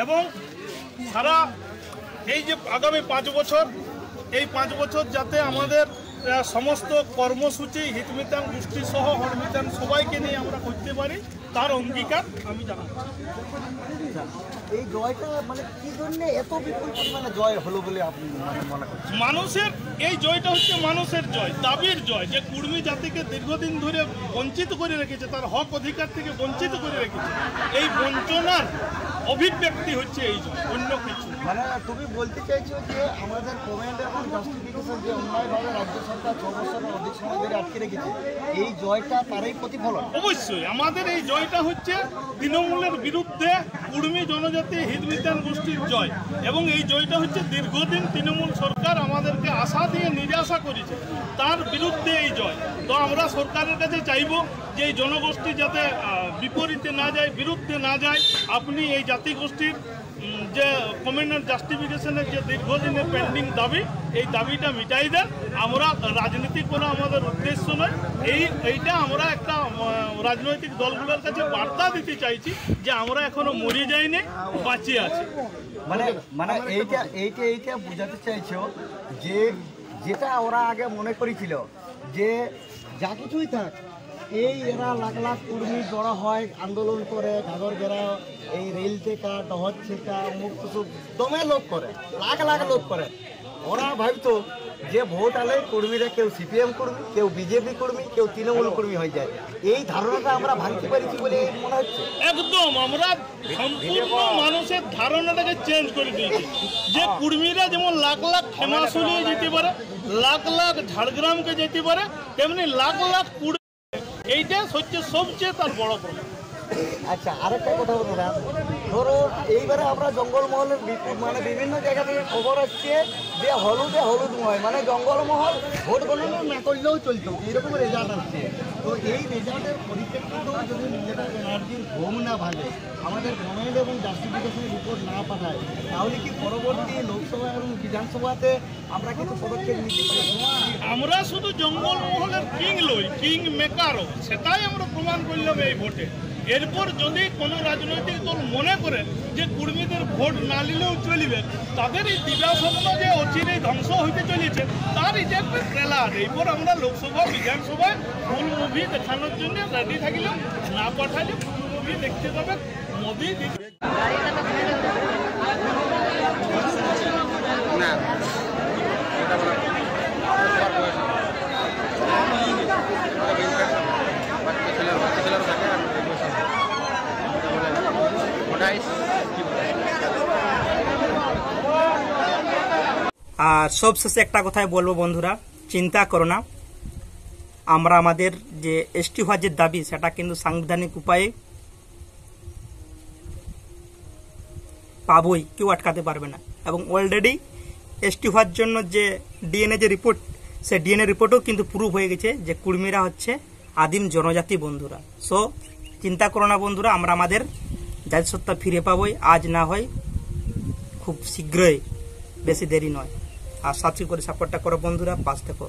এবং সারা এই যে আগামী পাঁচ বছর এই পাঁচ বছর যাতে আমাদের সমস্ত কর্মসূচি হিতমিতান গোষ্ঠী সহ হরমিতান সবাইকে নিয়ে আমরা করতে পারি। তার অঙ্গীকার আমি জানাচ্ছি এই জয়টা মানে কি জন্য এত বিপুল পরিমাণে জয় হলো বলে আপনি মানে মনে করছেন? মানুষের এই জয়টা হচ্ছে মানুষের জয় দাবির জয় যে কুর্মী জাতিকে দীর্ঘদিন ধরে বঞ্চিত করে রেখেছে তার হক অধিকার থেকে বঞ্চিত করে রেখেছে। এই বঞ্চনার অভিব্যক্তি হচ্ছে এই জয় অন্য কিছু। মানে তুমি বলতে চাইছো যে আমাদের কমেন্ট এবং জাস্টিফিকেশন যে অন্যায়ভাবে রাজ্য সরকার ছ বছরের অধিক সময় ধরে আটকে রেখেছে, এই জয়টা তারই প্রতিফলন? অবশ্যই। আমাদের এই জয়টা হচ্ছে তৃণমূলের বিরুদ্ধে কুর্মী জনজাতি হিতবিতান গোষ্ঠীর জয়। এবং এই জয়টা হচ্ছে দীর্ঘদিন তৃণমূল সরকার আমাদেরকে আশা দিয়ে নিরাশা করেছে। তার বিরুদ্ধে এই জয়। তো আমরা সরকারের কাছে চাইব যে এই জনগোষ্ঠী যাতে বিপরীতে না যায়, বিরুদ্ধে না যায়। আপনি এই জাতিগোষ্ঠীর যে কমেন্ট জাস্টিফিকেশনের যে দীর্ঘদিনের পেন্ডিং দাবি, এই দাবিটা মিটাই দেন। আমরা রাজনীতি কোনো আমাদের উদ্দেশ্য নয়। এই, এইটা আমরা একটা রাজনৈতিক দলগুলোর কাছে বার্তা দিতে চাইছি যে আমরা এখনও মরে যাইনি বাঁচিয়ে আছি। মানে মানে এইটা এইটা এইটা বোঝাতে চাইছো যে, যেটা ওরা আগে মনে করেছিল যে যা কিছুই থাক, এই এরা লাখ লাখ কর্মী জড়া হয়, আন্দোলন করে ঘাগর ঘেরা, এই রেল টেকা ডহর ছেকা মুখ দমে লোক করে, লাখ লাখ লোক করে। ওরা ভাবতো যে ভোট আলে কর্মীরা কেউ সিপিএম কর্মী, কেউ বিজেপি কর্মী, কেউ তৃণমূল কর্মী হয়ে যায়। এই ধারণাটা আমরা ভাঙতে পেরেছি বলে মনে হচ্ছে। একদম, আমরা সম্পূর্ণ মানুষের ধারণাটাকে চেঞ্জ করে দিয়েছি। যে কর্মীরা যেমন লাখ লাখ ফেমাসুলিয়ে যেতে পারে, লাখ লাখ ঝাড়গ্রামকে যেতে পারে, তেমনি লাখ লাখ এইটা হচ্ছে সবচেয়ে তার বড় প্রমাণ। আচ্ছা আরেকটা কথা বলব দাদা ধরো, এইবারে আমরা জঙ্গলমহলের মানে বিভিন্ন জায়গা থেকে খবর আসছে যে হলুদে হলুদময় মানে জঙ্গলমহল ভোট গণনা না করলেও চলতো এরকম রেজাল্ট আসছে। তো এই রেজাল্টের পরিপ্রেক্ষিতেও যদি নিজেরা এনার্জির ঘুম না ভাঙে, আমাদের কমেন্ট এবং জাস্টিফিকেশন রিপোর্ট না পাঠায়, তাহলে কি পরবর্তী লোকসভা এবং বিধানসভাতে আমরা কিছু পদক্ষেপ নিতে আমরা শুধু জঙ্গলমহলের কিং লই কিং মেকারও সেটাই আমরা প্রমাণ করলাম এই ভোটে। এরপর যদি কোনো রাজনৈতিক দল মনে করে যে কর্মীদের ভোট না নিলেও চলিবে, তাদের এই দিবাস্বপ্ন যে অচিরে ধ্বংস হইতে চলেছে, তার এটা একটা ট্রেলার। এরপর আমরা লোকসভা, বিধানসভায় ফুল মুভি দেখানোর জন্য রেডি থাকিলাম না পাঠালে ফুল মুভি দেখতে যাবে মোদি। আর সবশেষে একটা কথাই বলব বন্ধুরা, চিন্তা করো না। আমরা আমাদের যে এসটি হওয়ার যে দাবি, সেটা কিন্তু সাংবিধানিক উপায়ে পাবই, কেউ আটকাতে পারবে না। এবং অলরেডি এসটি হওয়ার জন্য যে ডিএনএ যে রিপোর্ট সে ডিএনএ রিপোর্টও কিন্তু প্রুভ হয়ে গেছে যে কুর্মীরা হচ্ছে আদিম জনজাতি বন্ধুরা। সো চিন্তা করো না বন্ধুরা, আমরা আমাদের জাতিসত্তা ফিরে পাবই, আজ না হয় খুব শীঘ্রই, বেশি দেরি নয়। আর সাবস্ক্রাইব করে সাপোর্টটা করো বন্ধুরা, পাশ থেকো।